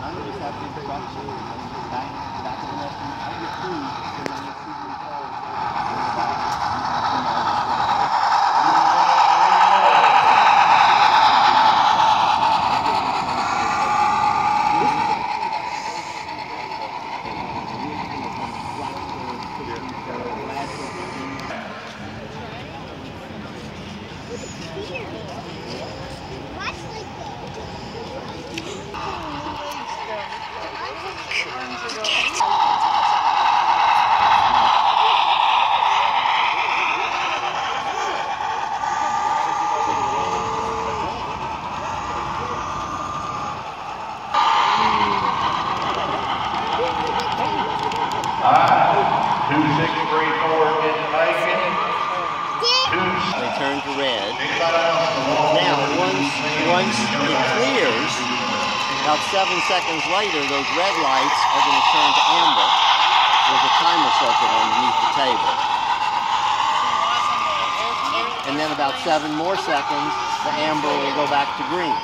none of us have the instruction. Back, back in the lesson, I get food, so when it's season cold, it's about, you know, Two six three four is Macon. Two they turn to red. Now, once, once it clears, about seven seconds later, those red lights are going to turn to amber. There's a timer circuit underneath the table. And then about seven more seconds, the amber will go back to green.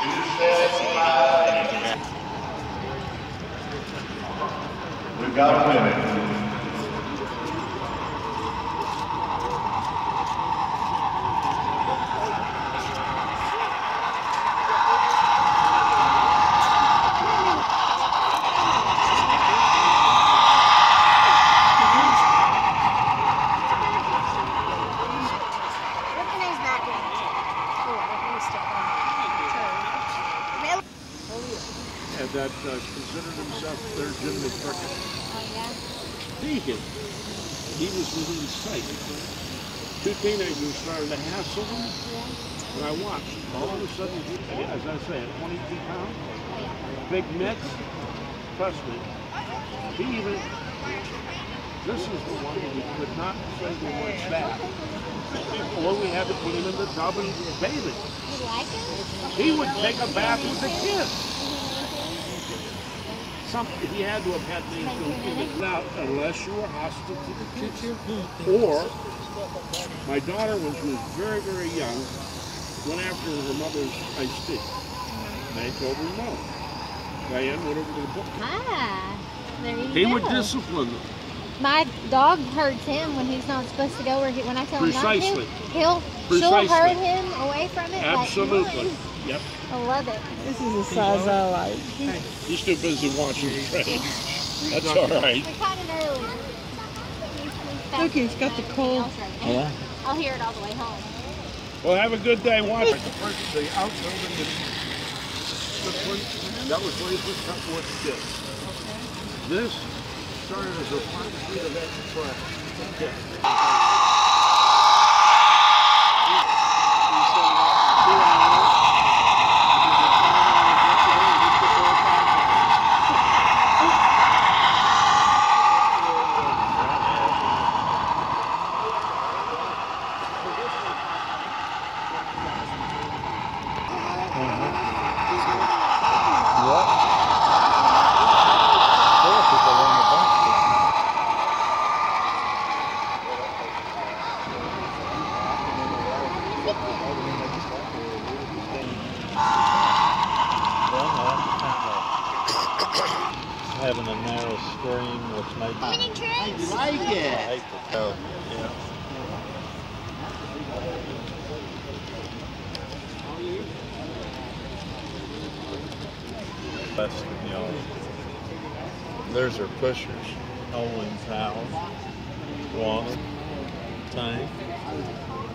We've got a winner. Recognize that one. Oh, let me step on it. Really? and that uh, considered himself their Jimmy Cricket. Oh, yeah. Deacon, he was within sight. Two teenagers started to hassle him, and I watched. All of a sudden, as I at 22 pounds, big mitts, trust me, he even, this is the one that we could not say we went back. Or we had to put him in the tub and bathe him. You like it? He would take a bath with the kids. Some, he had to have had things to Now, unless you were hostile to the teacher, or my daughter, when she was very, very young, went after her mother's iced tea. They told her no. Diane went over to the book. Ah, there you He go. would discipline them. My dog hurts him when he's not supposed to go where he, when I tell Precisely. him not to. He'll Precisely. she'll hurt him away from it. Absolutely. Like, Yep. I love it. This is the size I like. He's too busy watching the train. That's all right. We caught it earlier. Look, he's got the cold. Yeah. I'll hear it all the way home. Well, have a good day watching. The first, the outbuilding is the front, that was laser cut wood steel. This started as a five feet of extra. having a narrow stream which made How many You trips? like I it? hate to go. Yeah. That's, you know, there's our pushers. Owen Tower, water, tank.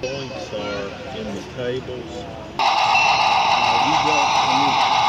Points are in the tables. You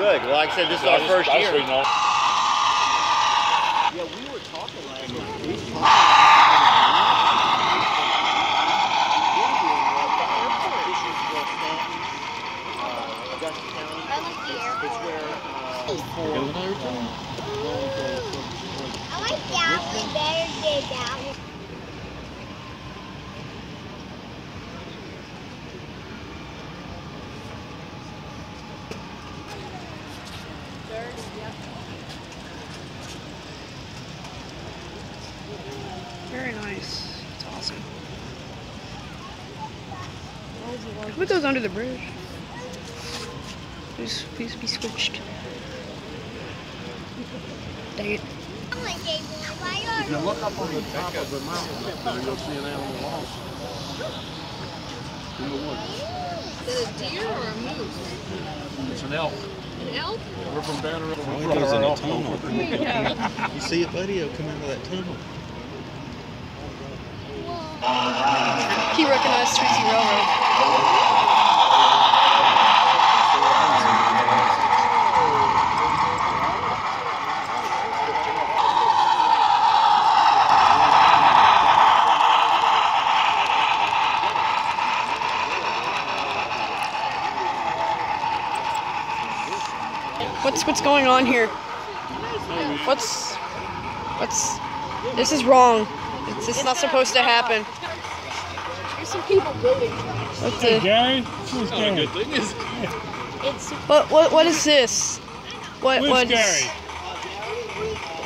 good. Well, like I said, this is our first year. Yeah, Yeah, we were talking last night. We were talking It's where, uh, I like that one better than that one. Very nice. It's awesome. Put those under the bridge. Please, please be switched. Dang it. I like that one. Why If you look up on the top of the mountain up you'll see an animal also. In the woods. Is it a deer or a moose? It's an elk. An elk? We're from Banner River. Oh, it goes in a tunnel. You see a video come out of that tunnel. He recognized Tweetsie Railroad. What's what's going on here? What's what's this is wrong. It's, it's not supposed to happen. There's some people building. What's the Gary? Who's Gary? It's what what what is this? What Where's what's Gary?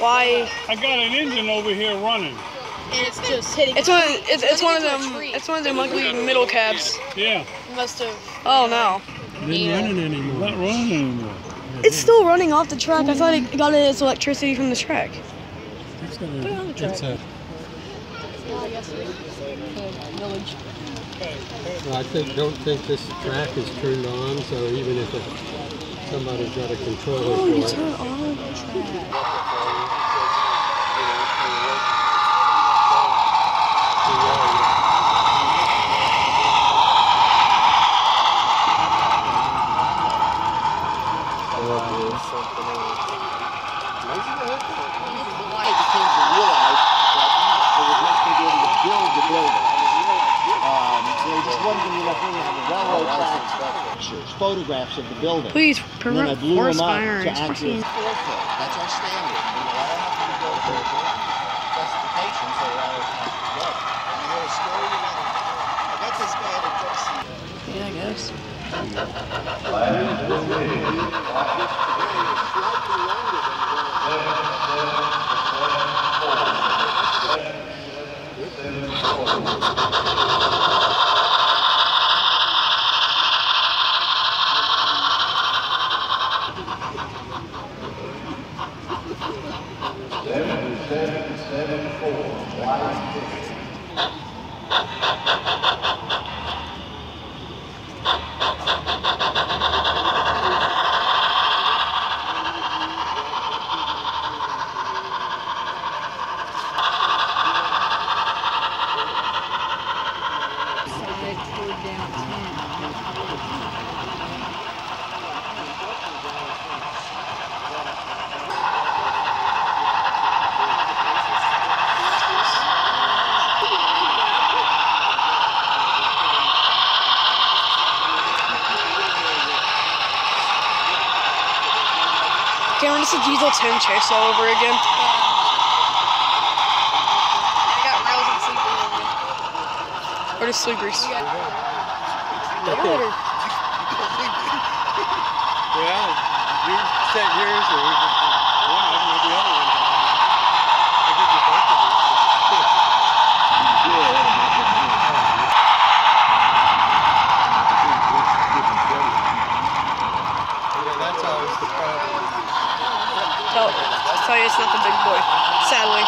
why? I got an engine over here running. and it's just hitting. It's one of it's, it's one of them it's one of them ugly middle cabs. Yeah. Must have. Oh no. Ain't running anymore. Not running anymore. It's still running off the track. I thought it got its electricity from the track. It's got Put it on the track. Village. Well, I think, don't think this track is turned on, so even if it, somebody's got a controller Oh, you for it. turn it on the track. I came to realize that they was not going to be able to build the building. Um, there just wasn't going to be enough room to have a railroad tracks, pictures, photographs of the building. Please, And then I blew them up fire. to actually fucking- four foot. That's our standard. And I don't to go to the specification, so I don't to go. You know, a story you got I got this guy at a Dixie. Yeah, I guess. Cameron, this is Diesel 10 chase all over again. I got rails and sleeping over. Or the sleepers. Well, you set yours, or we Tyre's not a big boy, sadly.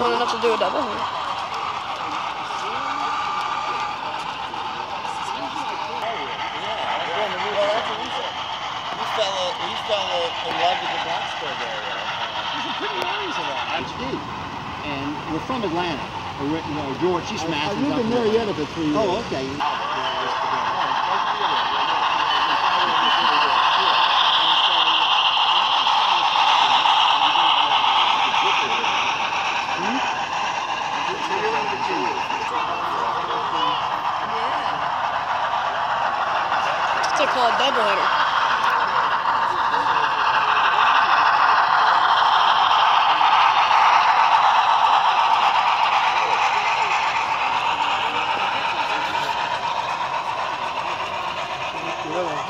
Don't to do with Or, You know, George, she's massive. I've lived in Marietta for three years. Oh, okay. It's a called double header.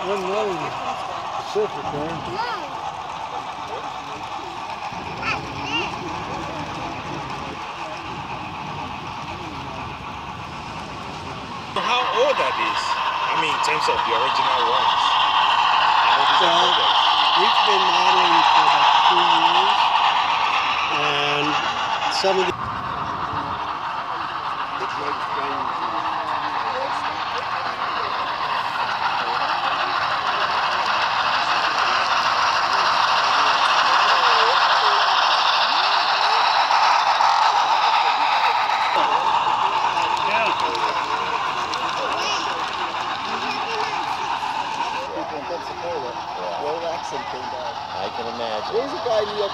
Yeah, wasn't really Pacific there. How old that is? I mean, in terms of the original ones. I know these are Well, older. we've been modeling for about two years, and some of the People in Pensacola, Roll accent came down. I can imagine. There's a guy in New York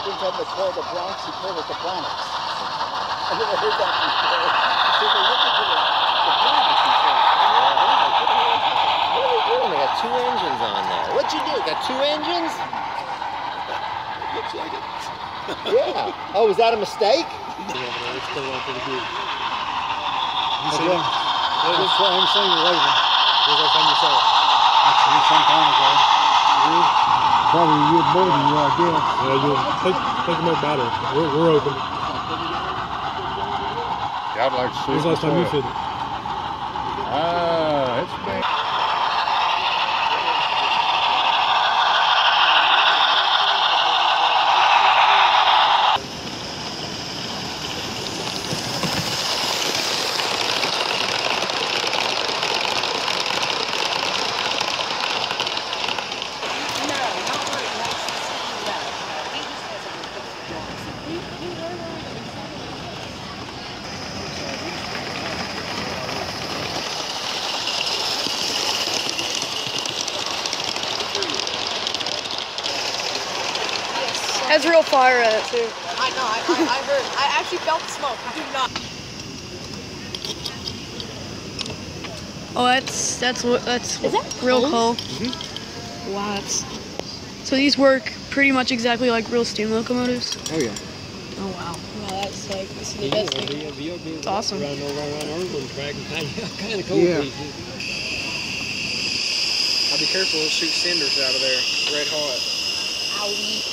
one time that the Bronx, he called it the Bronx. I never heard that before. He said they're looking for the, the Bronx, he said. What are they doing? They got two engines on there. What'd you do? Got two engines? Looks like it. Yeah. Oh, was that a mistake? it's still on pretty good. Okay. That's why I'm saying later. When's the last time you saw? Actually, some time ago. Probably a year more than you, I guess. Yeah, you take take them up battery. We're, we're open. Yeah, I'd like to see When's the last time you myself. fitted? Ah, it's been. Has real fire in it too. I know, I, I, I heard. I actually felt the smoke. I do not. Oh, that's that's that's Is that real coal? coal. Mm-hmm. Wow, that's so these work pretty much exactly like real steam locomotives. Oh, yeah. Oh wow. Wow, that's like this is the best thing. It's awesome. Around over around Irwin track and kind of, kind cold Yeah. I'll be careful, it'll shoot cinders out of there. Red hot. Owie.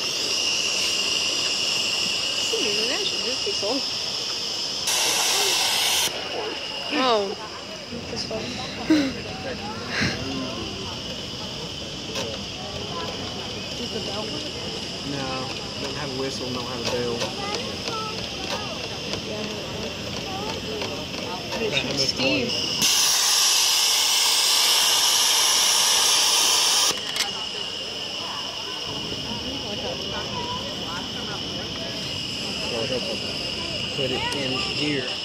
Oh. That's fun. No, don't have a whistle, don't have a bell. Steve. So help them put it in gear.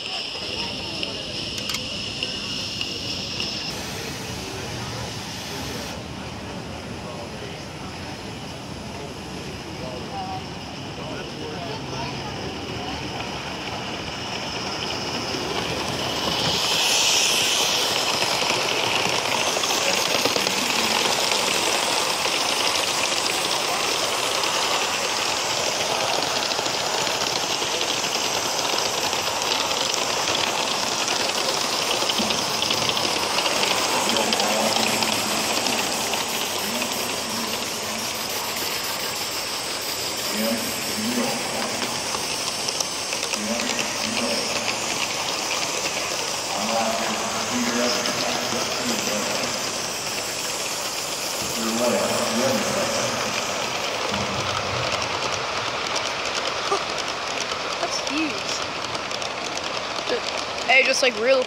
That's huge. Just like real